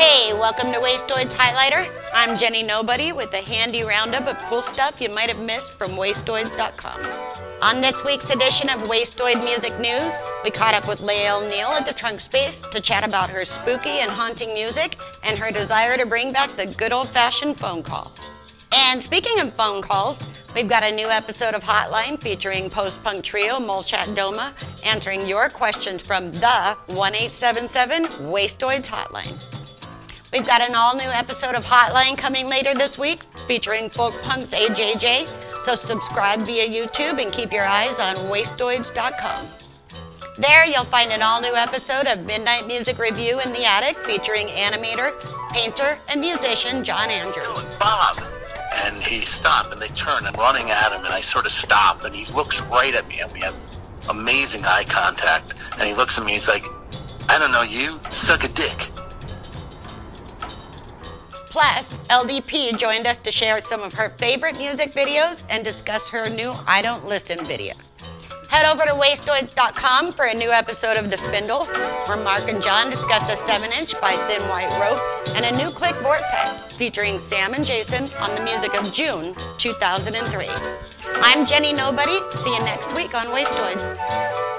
Hey, welcome to Wastoid's Highlighter. I'm Jenny Nobody with a handy roundup of cool stuff you might have missed from wastoids.com. On this week's edition of Wastoid Music News, we caught up with Lael Neale at the Trunk Space to chat about her spooky and haunting music and her desire to bring back the good old-fashioned phone call. And speaking of phone calls, we've got a new episode of Hotline featuring post-punk trio Molchat Doma answering your questions from the 1877 Wastoids Hotline. We've got an all-new episode of Hotline coming later this week featuring folk punk's AJJ, so subscribe via YouTube and keep your eyes on wastoids.com. There you'll find an all-new episode of Midnight Music Review in the Attic featuring animator, painter, and musician John Andrews. Bob. And he stopped and they turn. I'm running at him and I sort of stop and he looks right at me and we have amazing eye contact. And he looks at me, he's like, I don't know you, suck a dick. Plus, 3l3d3p joined us to share some of her favorite music videos and discuss her new I Don't Listen video. Head over to wastoids.com for a new episode of The Spindle, where Mark and John discuss a 7-inch by Thin White Rope and a new click Vortex featuring Sam and Jason on the music of June 2003. I'm Jenny Nobody. See you next week on Wastoids.